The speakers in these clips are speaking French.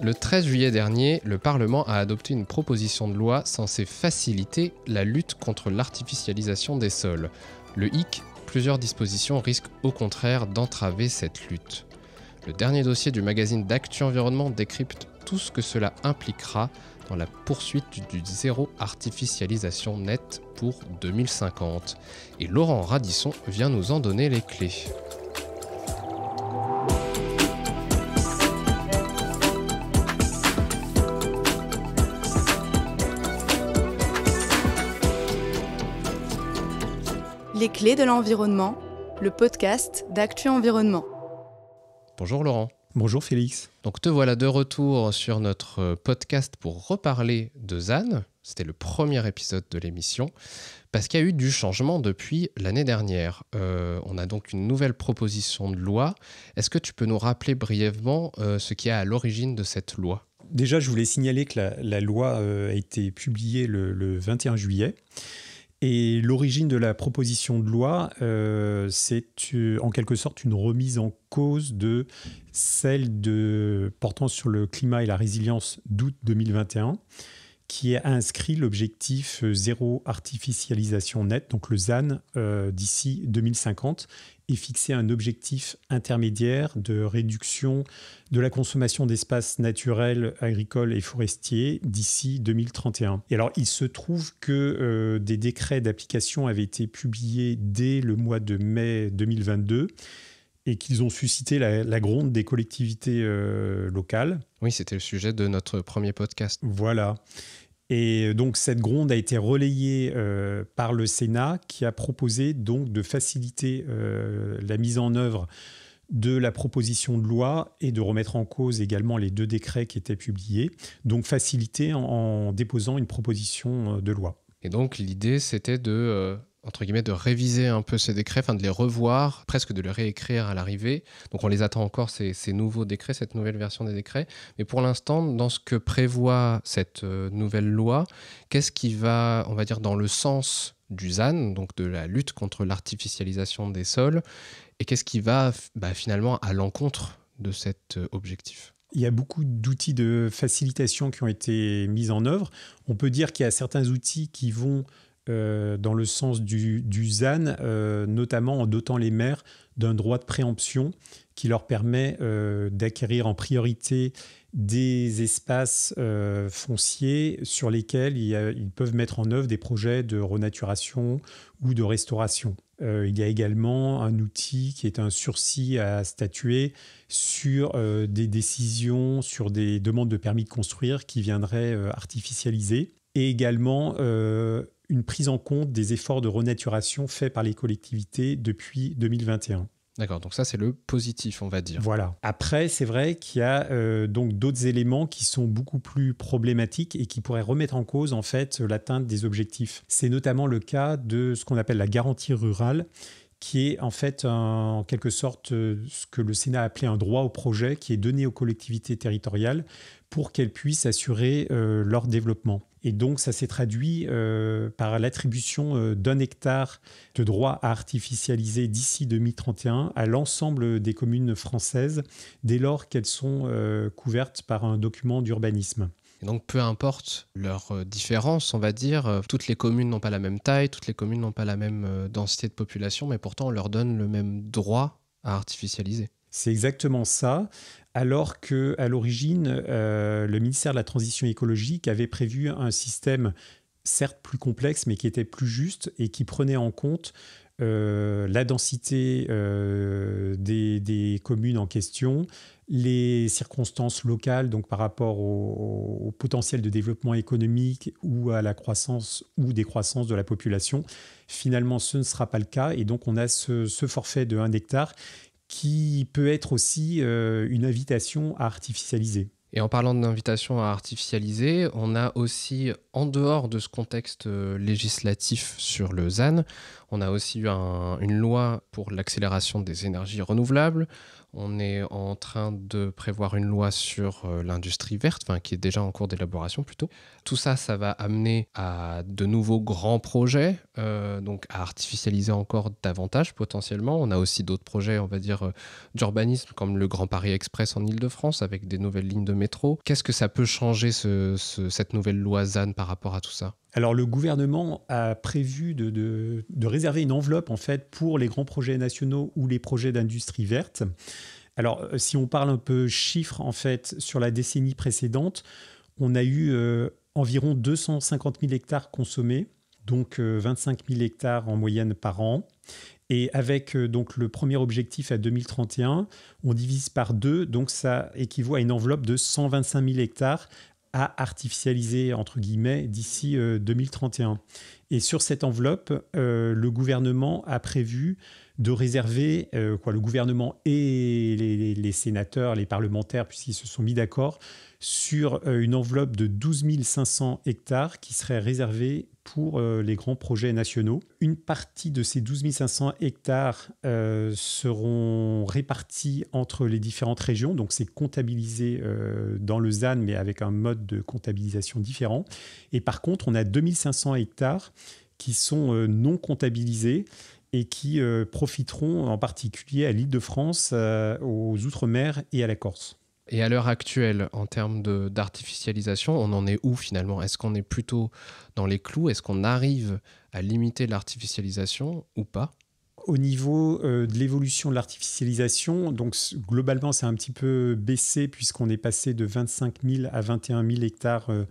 Le 13 juillet dernier, le Parlement a adopté une proposition de loi censée faciliter la lutte contre l'artificialisation des sols. Le hic, plusieurs dispositions risquent au contraire d'entraver cette lutte. Le dernier dossier du magazine d'Actu Environnement décrypte tout ce que cela impliquera dans la poursuite du zéro artificialisation nette pour 2050. Et Laurent Radisson vient nous en donner les clés. Les clés de l'environnement, le podcast d'Actu Environnement. Bonjour Laurent. Bonjour Félix. Donc te voilà de retour sur notre euh, podcast pour reparler de ZAN. C'était le premier épisode de l'émission parce qu'il y a eu du changement depuis l'année dernière. Euh, on a donc une nouvelle proposition de loi. Est-ce que tu peux nous rappeler brièvement euh, ce qui est à l'origine de cette loi? Déjà, je voulais signaler que la, loi a été publiée le 21 juillet. Et l'origine de la proposition de loi, euh, c'est euh, en quelque sorte une remise en cause de celle portant sur le climat et la résilience d'août 2021, qui a inscrit l'objectif euh, zéro artificialisation nette, donc le ZAN, d'ici 2050, et fixé un objectif intermédiaire de réduction de la consommation d'espaces naturels, agricoles et forestiers d'ici 2031. Et alors, il se trouve que euh, des décrets d'application avaient été publiés dès le mois de mai 2022 et qu'ils ont suscité la, gronde des collectivités euh, locales. Oui, c'était le sujet de notre premier podcast. Voilà. Et donc cette gronde a été relayée euh, par le Sénat qui a proposé donc de faciliter euh, la mise en œuvre de la proposition de loi et de remettre en cause également les deux décrets qui étaient publiés, donc faciliter en déposant une proposition de loi. Et donc l'idée c'était de entre guillemets, de réviser un peu ces décrets, enfin de les revoir, presque de les réécrire à l'arrivée. Donc on les attend encore, ces, nouveaux décrets, cette nouvelle version des décrets. Mais pour l'instant, dans ce que prévoit cette euh, nouvelle loi, qu'est-ce qui va, on va dire, dans le sens du ZAN, donc de la lutte contre l'artificialisation des sols, et qu'est-ce qui va bah, finalement à l'encontre de cet euh, objectif? Il y a beaucoup d'outils de facilitation qui ont été mis en œuvre. On peut dire qu'il y a certains outils qui vont euh, dans le sens du, ZAN, euh, notamment en dotant les maires d'un droit de préemption qui leur permet euh, d'acquérir en priorité des espaces fonciers sur lesquels ils peuvent mettre en œuvre des projets de renaturation ou de restauration. il y a également un outil qui est un sursis à statuer sur des décisions, sur des demandes de permis de construire qui viendraient artificialiser. Et également une prise en compte des efforts de renaturation faits par les collectivités depuis 2021. D'accord, donc ça c'est le positif, on va dire. Voilà. Après, c'est vrai qu'il y a euh, donc d'autres éléments qui sont beaucoup plus problématiques et qui pourraient remettre en cause en fait l'atteinte des objectifs. C'est notamment le cas de ce qu'on appelle la garantie rurale, qui est en fait en quelque sorte euh, ce que le Sénat a appelé un droit au projet qui est donné aux collectivités territoriales pour qu'elles puissent assurer euh, leur développement. Et donc ça s'est traduit euh, par l'attribution d'un hectare de droit à artificialiser d'ici 2031 à l'ensemble des communes françaises dès lors qu'elles sont couvertes par un document d'urbanisme. Et donc, peu importe leur euh, différence, on va dire, euh, toutes les communes n'ont pas la même taille, toutes les communes n'ont pas la même euh, densité de population, mais pourtant on leur donne le même droit à artificialiser. C'est exactement ça. Alors que à l'origine, le ministère de la Transition écologique avait prévu un système certes plus complexe, mais qui était plus juste et qui prenait en compte la densité des, des, communes en question, les circonstances locales, donc par rapport au, potentiel de développement économique ou à la croissance ou décroissance de la population. Finalement, ce ne sera pas le cas et donc on a ce, forfait de 1 hectare qui peut être aussi euh, une invitation à artificialiser. Et en parlant d'invitation à artificialiser, on a aussi, en dehors de ce contexte euh, législatif sur le ZAN, on a aussi eu une loi pour l'accélération des énergies renouvelables, On est en train de prévoir une loi sur euh, l'industrie verte, qui est déjà en cours d'élaboration plutôt. Tout ça, ça va amener à de nouveaux grands projets, euh, donc à artificialiser encore davantage potentiellement. On a aussi d'autres projets, on va dire, euh, d'urbanisme, comme le Grand Paris Express en Ile-de-France, avec des nouvelles lignes de métro. Qu'est-ce que ça peut changer, cette nouvelle loi ZAN, par rapport à tout ça? Alors le gouvernement a prévu de, réserver une enveloppe en fait pour les grands projets nationaux ou les projets d'industrie verte. Alors euh, si on parle un peu chiffres en fait sur la décennie précédente, on a eu euh, environ 250 000 hectares consommés, donc 25 euh, 000 hectares en moyenne par an. Et avec donc le premier objectif à 2031, on divise par deux, donc ça équivaut à une enveloppe de 125 000 hectares à artificialiser, entre guillemets, d'ici 2031. Euh, et sur cette enveloppe, euh, le gouvernement a prévu de réserver, euh, quoi, le gouvernement et les, sénateurs, les parlementaires, puisqu'ils se sont mis d'accord, sur une enveloppe de 12 500 hectares qui serait réservée pour euh, les grands projets nationaux. Une partie de ces 12 500 hectares euh, seront répartis entre les différentes régions, donc c'est comptabilisé euh, dans le ZAN, mais avec un mode de comptabilisation différent. Et par contre, on a 2500 hectares qui sont non comptabilisés et qui profiteront en particulier à l'île de France, aux Outre-mer et à la Corse. Et à l'heure actuelle, en termes d'artificialisation, on en est où finalement? Est-ce qu'on est plutôt dans les clous? Est-ce qu'on arrive à limiter l'artificialisation ou pas? Au niveau euh, de l'évolution de l'artificialisation, donc globalement, c'est un petit peu baissé puisqu'on est passé de 25 000 à 21 000 hectares euh,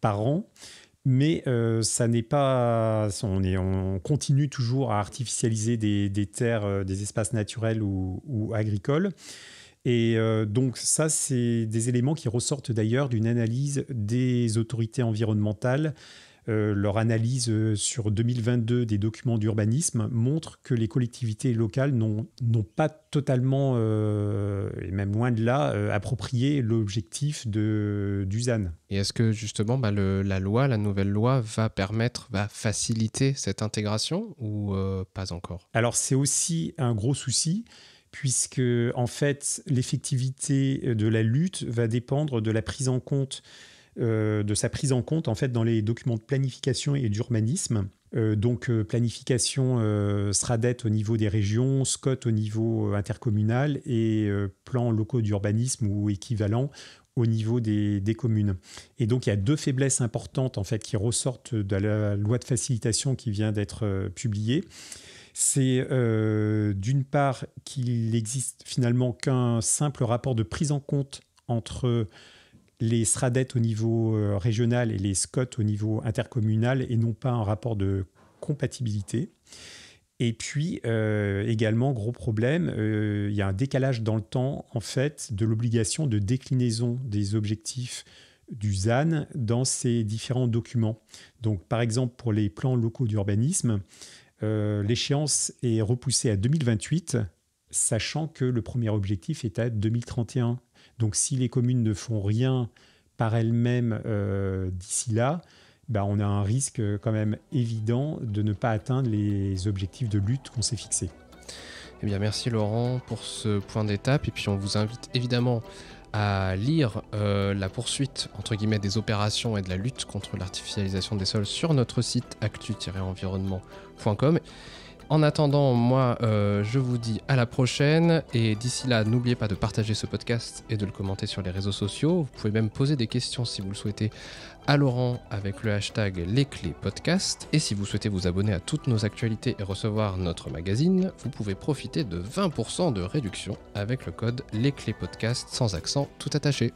par an. Mais euh, ça n'est pas. On, continue toujours à artificialiser des, terres, des espaces naturels ou, ou agricoles. Et euh, donc ça, c'est des éléments qui ressortent d'ailleurs d'une analyse des autorités environnementales. Euh, leur analyse euh, sur 2022 des documents d'urbanisme montre que les collectivités locales n'ont pas totalement, et même loin de là, approprié l'objectif du ZAN. Et est-ce que justement bah, la loi, la nouvelle loi, va permettre, va faciliter cette intégration ou pas encore? Alors c'est aussi un gros souci puisque en fait l'effectivité de la lutte va dépendre de la prise en compte euh, de sa prise en compte en fait dans les documents de planification et d'urbanisme. Euh, donc euh, planification SRADET au niveau des régions, SCOT au niveau intercommunal et plans locaux d'urbanisme ou équivalent au niveau des, des, communes. Et donc il y a deux faiblesses importantes en fait qui ressortent de la loi de facilitation qui vient d'être publiée c'est d'une part qu'il n'existe finalement qu'un simple rapport de prise en compte entre les SRADET au niveau euh, régional et les SCOT au niveau intercommunal et non pas un rapport de compatibilité. Et puis euh, également, gros problème, il y a un décalage dans le temps en fait de l'obligation de déclinaison des objectifs du ZAN dans ces différents documents. Donc par exemple pour les plans locaux d'urbanisme, euh, l'échéance est repoussée à 2028, sachant que le premier objectif est à 2031. Donc si les communes ne font rien par elles-mêmes euh, d'ici là, bah, on a un risque quand même évident de ne pas atteindre les objectifs de lutte qu'on s'est fixés. Eh bien, merci Laurent pour ce point d'étape. Et puis, on vous invite évidemment à lire euh, la poursuite entre guillemets des opérations et de la lutte contre l'artificialisation des sols sur notre site actu-environnement.com. En attendant, moi, euh, je vous dis à la prochaine. Et d'ici là, n'oubliez pas de partager ce podcast et de le commenter sur les réseaux sociaux. Vous pouvez même poser des questions si vous le souhaitez à Laurent avec le hashtag Les Clés Podcast. Et si vous souhaitez vous abonner à toutes nos actualités et recevoir notre magazine, vous pouvez profiter de 20% de réduction avec le code Les Clés Podcast sans accent tout attaché.